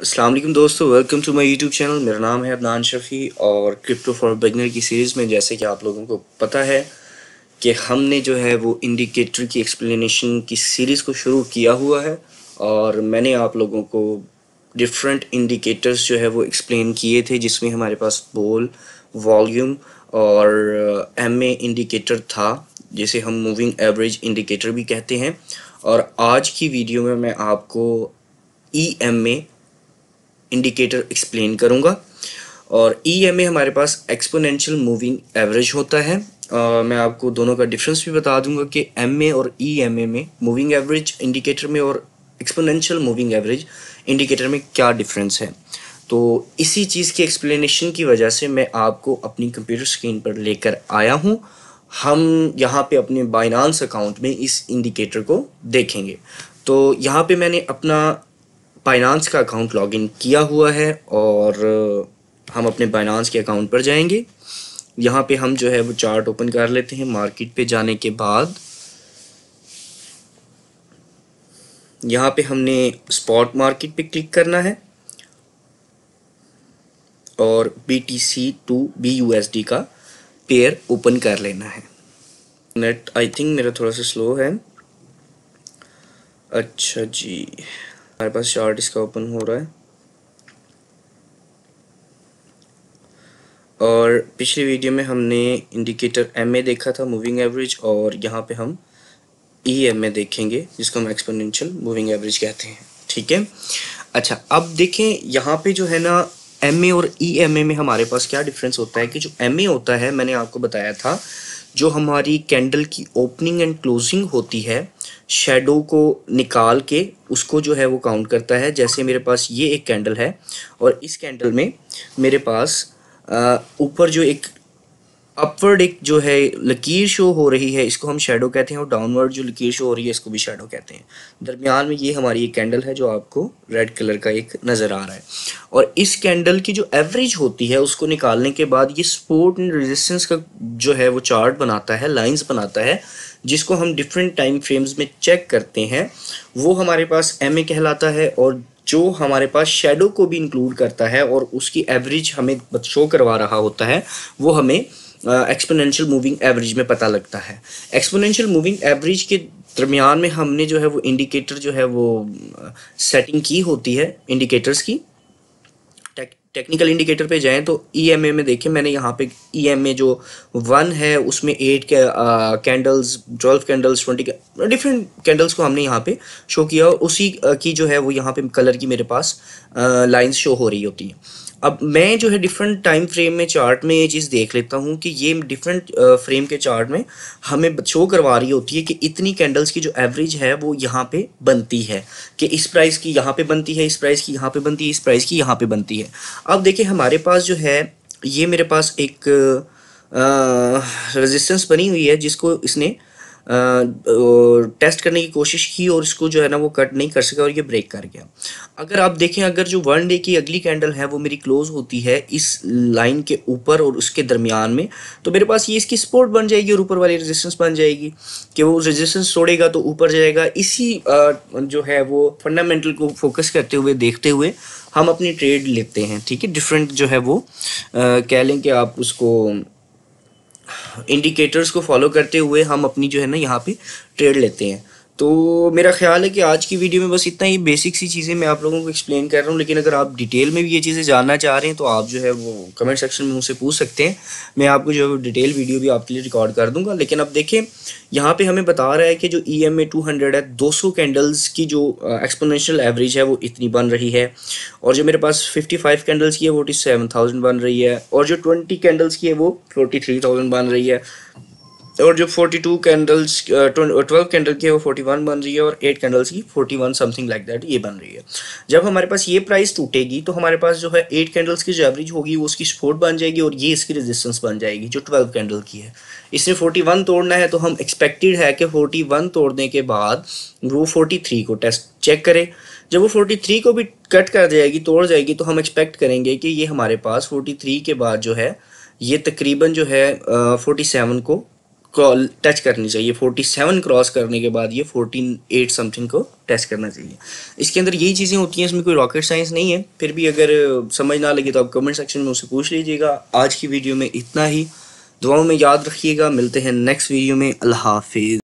वालेकुम दोस्तों welcome to my YouTube channel मेरा नाम है अदनान शफ़ी और क्रिप्टो फॉर बिगनर की सीरीज़ में जैसे कि आप लोगों को पता है कि हमने जो है वो इंडिकेटर की एक्सप्लेनेशन की सीरीज़ को शुरू किया हुआ है और मैंने आप लोगों को डिफरेंट इंडिकेटर्स जो है वो एक्सप्लेन किए थे जिसमें हमारे पास बोल वॉल्यूम और एम ए इंडिकेटर था, जिसे हम मूविंग एवरेज इंडिकेटर भी कहते हैं। और आज की वीडियो में मैं आपको E M A indicator explain करूँगा। और ई एम ए हमारे पास एक्सपोनेंशियल मूविंग एवरेज होता है। आ, मैं आपको दोनों का डिफरेंस भी बता दूँगा कि एम ए और ई एम ए में मूविंग एवरेज इंडिकेटर में और एक्सपोनेंशियल मूविंग एवरेज इंडिकेटर में क्या डिफरेंस है। तो इसी चीज़ की एक्सप्लेनेशन की वजह से मैं आपको अपनी कंप्यूटर स्क्रीन पर लेकर आया हूँ। हम यहाँ पे अपने बाइनांस अकाउंट में इस इंडिकेटर को देखेंगे। तो यहाँ पे मैंने अपना बाइनांस का अकाउंट लॉगिन किया हुआ है और हम अपने बाइनांस के अकाउंट पर जाएँगे। यहाँ पे हम जो है वो चार्ट ओपन कर लेते हैं मार्केट पे जाने के बाद। यहाँ पे हमने स्पॉट मार्केट पे क्लिक करना है और B T C to B U S D का पेयर ओपन कर लेना है। नेट आई थिंक मेरा थोड़ा सा स्लो है। अच्छा जी। हमारे पास चार्ट इसका ओपन हो रहा है। और पिछली वीडियो में हमने इंडिकेटर एम ए देखा था मूविंग एवरेज और यहाँ पे हम ई एम ए देखेंगे, जिसको हम एक्सपोनेंशियल मूविंग एवरेज कहते हैं। ठीक है? अच्छा अब देखें, यहाँ पे जो है ना एम ए और ई एम ए में हमारे पास क्या डिफरेंस होता है कि जो एम ए होता है, मैंने आपको बताया था जो हमारी कैंडल की ओपनिंग एंड क्लोजिंग होती है शेडो को निकाल के उसको जो है वो काउंट करता है। जैसे मेरे पास ये एक कैंडल है और इस कैंडल में मेरे पास ऊपर जो एक अपवर्ड एक जो है लकीर शो हो रही है, इसको हम शेडो कहते हैं, और डाउनवर्ड जो लकीर शो हो रही है, इसको भी शेडो कहते हैं। दरमियान में ये हमारी एक कैंडल है, जो आपको रेड कलर का एक नज़र आ रहा है। और इस कैंडल की जो एवरेज होती है, उसको निकालने के बाद ये सपोर्ट एंड रेजिस्टेंस का जो है, वो चार्ट बनाता है लाइंस बनाता है, जिसको हम डिफरेंट टाइम फ्रेम्स में चेक करते हैं। वो हमारे पास एमए कहलाता है, और जो हमारे पास शेडो को भी इंक्लूड करता है, और उसकी एवरेज हमें शो करवा रहा होता है, वो हमें एक्सपोनेंशियल मूविंग एवरेज में पता लगता है। एक्सपोनेंशियल मूविंग एवरेज के दरमियान में हमने जो है वो इंडिकेटर जो है वो सेटिंग की होती है इंडिकेटर्स की। टेक्निकल इंडिकेटर पे जाएँ तो ई एम ए में देखें मैंने यहाँ पे ई एम ए जो वन है, उसमें एट के candles twelve candles twenty different candles को हमने यहाँ पे शो किया और उसी की जो है वो यहाँ पे कलर की मेरे पास लाइंस शो हो रही होती है। अब मैं जो है डिफरेंट टाइम फ्रेम में चार्ट में ये चीज़ देख लेता हूँ कि ये डिफरेंट फ्रेम के चार्ट में हमें शो करवा रही होती है कि इतनी कैंडल्स की जो एवरेज है वो यहाँ पे बनती है कि इस प्राइस की यहाँ पे बनती है, इस प्राइस की यहाँ पे बनती है, इस प्राइस की यहाँ पे बनती है। अब देखिए हमारे पास जो है, ये मेरे पास एक रजिस्टेंस बनी हुई है जिसको इसने टेस्ट करने की कोशिश की और इसको जो है ना वो कट नहीं कर सका और ये ब्रेक कर गया। अगर आप देखें, अगर जो वन डे की अगली कैंडल है, वो मेरी क्लोज होती है इस लाइन के ऊपर और उसके दरमियान में तो मेरे पास ये इसकी सपोर्ट बन जाएगी और ऊपर वाली रेजिस्टेंस बन जाएगी कि वो रेजिस्टेंस तोड़ेगा तो ऊपर जाएगा। इसी जो है वो फंडामेंटल को फोकस करते हुए, देखते हुए हम अपनी ट्रेड लेते हैं, ठीक है? डिफरेंट जो है वो कह लें कि आप उसको इंडिकेटर्स को फॉलो करते हुए हम अपनी जो है ना यहाँ पे ट्रेड लेते हैं। तो मेरा ख्याल है कि आज की वीडियो में बस इतना ही बेसिक सी चीज़ें मैं आप लोगों को एक्सप्लेन कर रहा हूँ, लेकिन अगर आप डिटेल में भी ये चीज़ें जानना चाह रहे हैं तो आप जो है वो कमेंट सेक्शन में मुझसे पूछ सकते हैं। मैं आपको जो है डिटेल वीडियो भी आपके लिए रिकॉर्ड कर दूँगा। लेकिन अब देखें यहाँ पे हमें बता रहा है कि जो E M A two hundred है, दो सौ कैंडल्स की जो एक्सपोनेंशियल एवरेज है, वो इतनी बन रही है। और जो मेरे पास फिफ्टी फाइव कैंडल्स की है, वो सेवन थाउज़ेंड बन रही है। और जो ट्वेंटी कैंडल्स की है, वो फोर्टी थ्री थाउज़ेंड बन रही है। और जो 42 कैंडल्स ट्वेल्व कैंडल की है, वो 41 बन रही है और 8 कैंडल्स की 41 समथिंग लाइक दैट ये बन रही है। जब हमारे पास ये प्राइस टूटेगी तो हमारे पास जो है 8 कैंडल्स की जो एवरेज होगी, वो उसकी सपोर्ट बन जाएगी और ये इसकी रेजिस्टेंस बन जाएगी, जो 12 कैंडल की है। इसने 41 तोड़ना है तो हम एक्सपेक्टेड है कि 41 तोड़ने के बाद वो 43 को टेस्ट चेक करे। जब वो 43 को भी कट कर जाएगी, तोड़ जाएगी तो हम एक्सपेक्ट करेंगे कि ये हमारे पास 43 के बाद जो है, ये तकरीबन जो है फोर्टी सेवन को टच करनी चाहिए। फोर्टी सेवन क्रॉस करने के बाद ये फोर्टीन एट समथिंग को टेस्ट करना चाहिए। इसके अंदर यही चीज़ें होती हैं, इसमें कोई रॉकेट साइंस नहीं है। फिर भी अगर समझ ना लगे तो आप कमेंट सेक्शन में उसे पूछ लीजिएगा। आज की वीडियो में इतना ही। दुआओं में याद रखिएगा। मिलते हैं नेक्स्ट वीडियो में। अल्लाह हाफिज़।